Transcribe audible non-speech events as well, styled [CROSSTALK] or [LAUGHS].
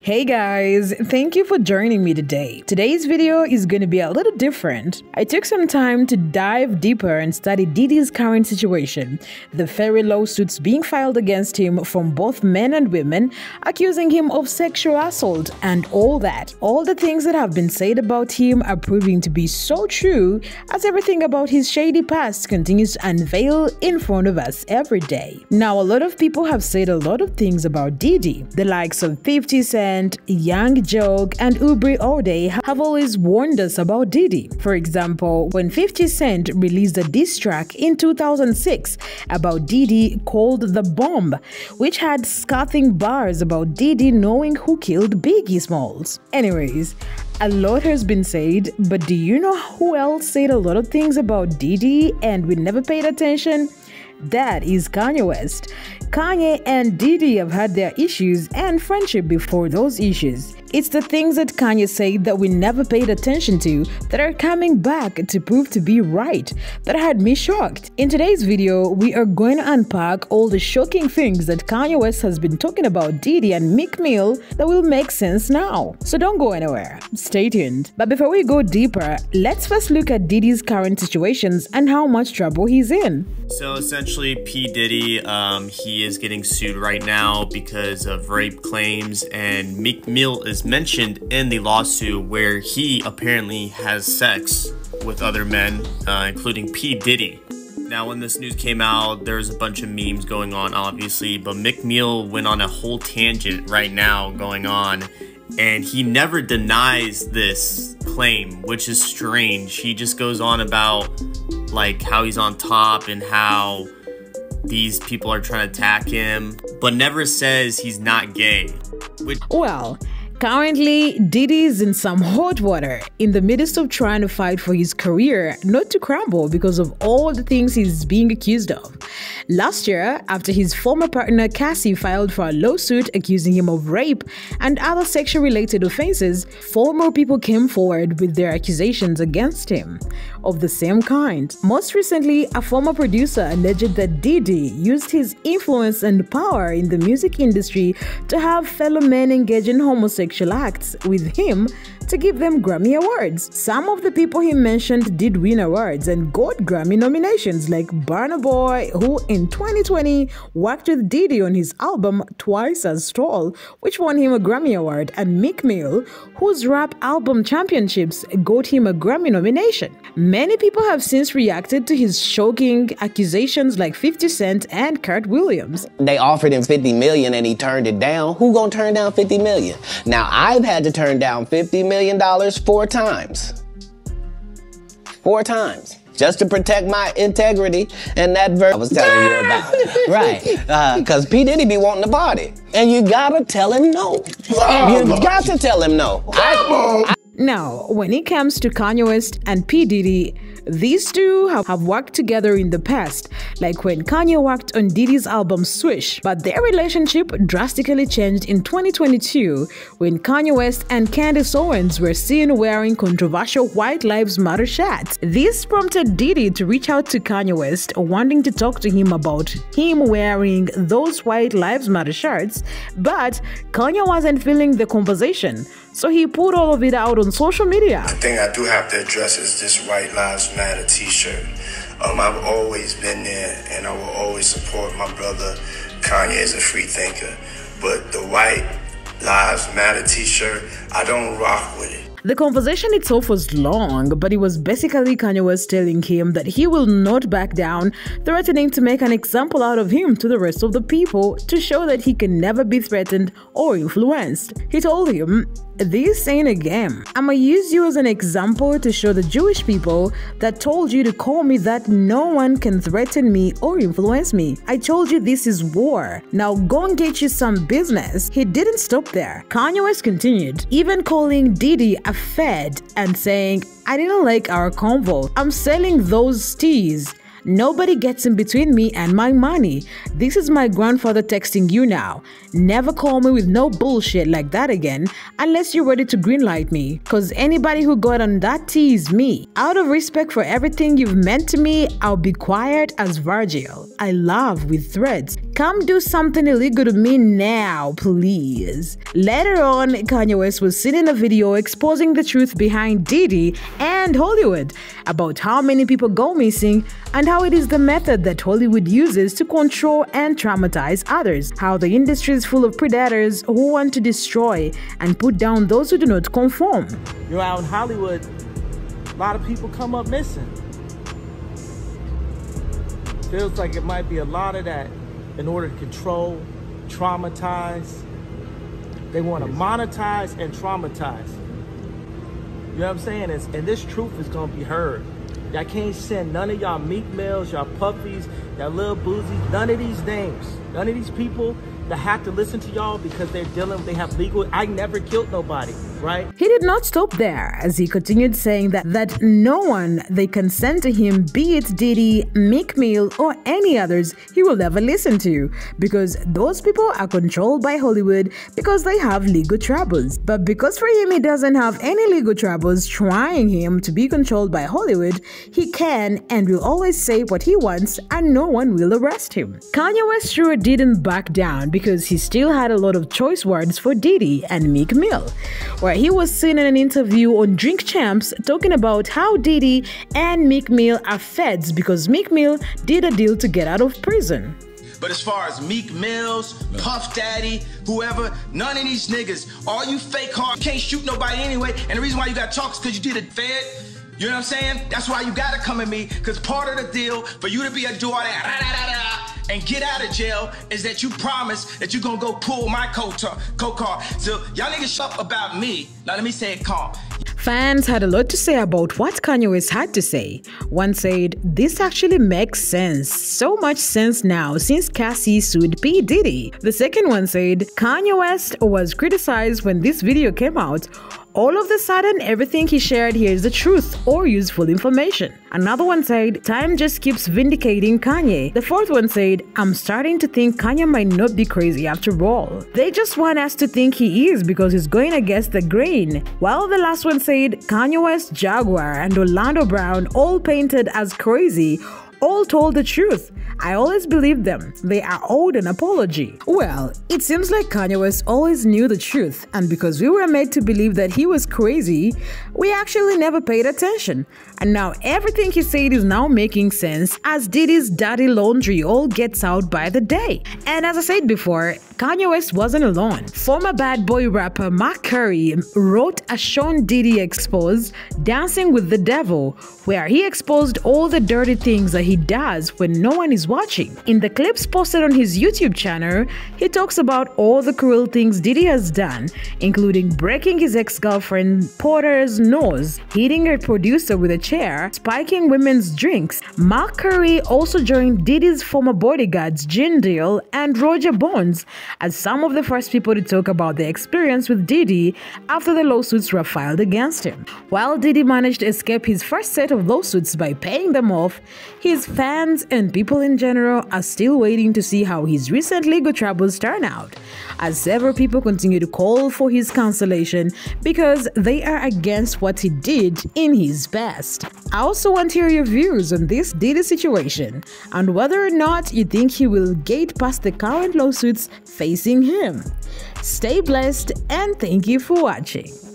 Hey guys, thank you for joining me today. Today's video is going to be a little different. I took some time to dive deeper and study Diddy's current situation, the fairy lawsuits being filed against him from both men and women, accusing him of sexual assault and all that. All the things that have been said about him are proving to be so true as everything about his shady past continues to unveil in front of us every day. Now, a lot of people have said a lot of things about Diddy, the likes of 50 Cent Yung Joc, and Aubrey O'Day have always warned us about Diddy. For example, when 50 Cent released a diss track in 2006 about Diddy called The Bomb, which had scathing bars about Diddy knowing who killed Biggie Smalls. Anyways, a lot has been said, but do you know who else said a lot of things about Diddy and we never paid attention? That is Kanye West. Kanye and Diddy have had their issues and friendship before those issues. It's the things that Kanye said that we never paid attention to that are coming back to prove to be right that had me shocked. In today's video, we are going to unpack all the shocking things that Kanye West has been talking about Diddy and Meek Mill that will make sense now. So don't go anywhere. Stay tuned. But before we go deeper, let's first look at Diddy's current situations and how much trouble he's in. So essentially, P. Diddy, um, he is getting sued right now because of rape claims, and Meek Mill is mentioned in the lawsuit where he apparently has sex with other men, uh, including P. Diddy. Now, when this news came out, there's a bunch of memes going on, obviously, but Meek Mill went on a whole tangent right now going on, and he never denies this claim, which is strange. He just goes on about like how he's on top and how these people are trying to attack him, but never says he's not gay. Which well, Currently, Diddy is in some hot water in the midst of trying to fight for his career not to crumble because of all the things he's being accused of. Last year, after his former partner Cassie filed for a lawsuit accusing him of rape and other sexual related offenses, four more people came forward with their accusations against him of the same kind. Most recently, a former producer alleged that Diddy used his influence and power in the music industry to have fellow men engage in homosexual sexual acts with him to give them Grammy Awards. Some of the people he mentioned did win awards and got Grammy nominations, like Burna Boy, who in 2020 worked with Diddy on his album Twice as Tall, which won him a Grammy Award, and Meek Mill, whose rap album Championships got him a Grammy nomination. Many people have since reacted to his shocking accusations like 50 Cent and Katt Williams. They offered him 50 million and he turned it down. Who gonna turn down 50 million? Now I've had to turn down 50 million million four times. Four times. Just to protect my integrity and that verse I was telling you about. [LAUGHS] right. Because uh, P. Diddy be wanting the party. And you gotta tell him no. You got to tell him no. I, I, now, when it comes to Kanye West and P. Diddy, these two have, worked together in the past, like when Kanye worked on Diddy's album Swish, but their relationship drastically changed in 2022 when Kanye West and Candace Owens were seen wearing controversial White Lives Matter shirts. This prompted Diddy to reach out to Kanye West, wanting to talk to him about him wearing those White Lives Matter shirts, but Kanye wasn't feeling the conversation. So he put all of it out on social media. The thing I do have to address is this White Lives Matter t-shirt. Um, I've always been there and I will always support my brother Kanye as a free thinker. But the White Lives Matter t-shirt, I don't rock with it. The conversation itself was long, but it was basically Kanye West telling him that he will not back down, threatening to make an example out of him to the rest of the people to show that he can never be threatened or influenced. He told him, this ain't a game. I'ma use you as an example to show the Jewish people that told you to call me that no one can threaten me or influence me. I told you this is war. Now go and get you some business. He didn't stop there. Kanye West continued, even calling Diddy a fed and saying, I didn't like our convo. I'm selling those teas. Nobody gets in between me and my money. This is my grandfather texting you now. Never call me with no bullshit like that again unless you're ready to greenlight me. Cause anybody who got on that tease me. Out of respect for everything you've meant to me, I'll be quiet as Virgil. I love with threads. Come do something illegal to me now, please. Later on, Kanye West was seen in a video exposing the truth behind Diddy and Hollywood about how many people go missing and how it is the method that Hollywood uses to control and traumatize others. How the industry is full of predators who want to destroy and put down those who do not conform. You're out in Hollywood, a lot of people come up missing. Feels like it might be a lot of that in order to control, traumatize. They want to monetize and traumatize. You know what I'm saying? And, and this truth is going to be heard. Y'all can't send none of y'all Meek Mills, y'all Puffies, y'all Lil Boosie, none of these names, none of these people that have to listen to y'all because they're dealing, they have legal. I never killed nobody, right? He did not stop there as he continued saying that that no one they can send to him, be it Diddy, Meek Mill, or any others, he will never listen to because those people are controlled by Hollywood because they have legal troubles. But because for him he doesn't have any legal troubles trying him to be controlled by Hollywood, he can and will always say what he wants and no one will arrest him. Kanye West sure didn't back down because he still had a lot of choice words for Diddy and Meek Mill, where he was seen in an interview on Drink Champs talking about how Diddy and Meek Mill are feds because Meek Mill did a deal to get out of prison. But as far as Meek Mills, Puff Daddy, whoever, none of these niggas, all you fake hard, can't shoot nobody anyway. And the reason why you got talk is because you did a fed. You know what I'm saying? That's why you gotta come at me, because part of the deal for you to be a do all that and get out of jail is that you promise that you're gonna go pull my coat car. So y'all niggas shut up about me. Now let me say it calm. Fans had a lot to say about what Kanye West had to say. One said, This actually makes sense. So much sense now since Cassie sued P. Diddy. The second one said, Kanye West was criticized when this video came out all of the sudden, everything he shared here is the truth or useful information. Another one said, Time just keeps vindicating Kanye. The fourth one said, I'm starting to think Kanye might not be crazy after all. They just want us to think he is because he's going against the grain. While the last one said, Kanye West, Jaguar, and Orlando Brown all painted as crazy all told the truth. I always believed them. They are owed an apology. Well, it seems like Kanye West always knew the truth, and because we were made to believe that he was crazy, we actually never paid attention. And now everything he said is now making sense as Diddy's dirty laundry all gets out by the day. And as I said before, Kanye West wasn't alone. Former bad boy rapper Mark Curry wrote a Sean Diddy Exposed Dancing with the Devil, where he exposed all the dirty things that he does when no one is watching. In the clips posted on his YouTube channel, he talks about all the cruel things Diddy has done, including breaking his ex-girlfriend Porter's nose, hitting a producer with a chair, spiking women's drinks. Mark Curry also joined Diddy's former bodyguards Gene Deal and Roger Bonds as some of the first people to talk about their experience with Diddy after the lawsuits were filed against him. While Diddy managed to escape his first set of lawsuits by paying them off, his fans and people in general are still waiting to see how his recent legal troubles turn out, as several people continue to call for his cancellation because they are against what he did in his past. I also want to hear your views on this Diddy situation and whether or not you think he will get past the current lawsuits facing him. Stay blessed and thank you for watching.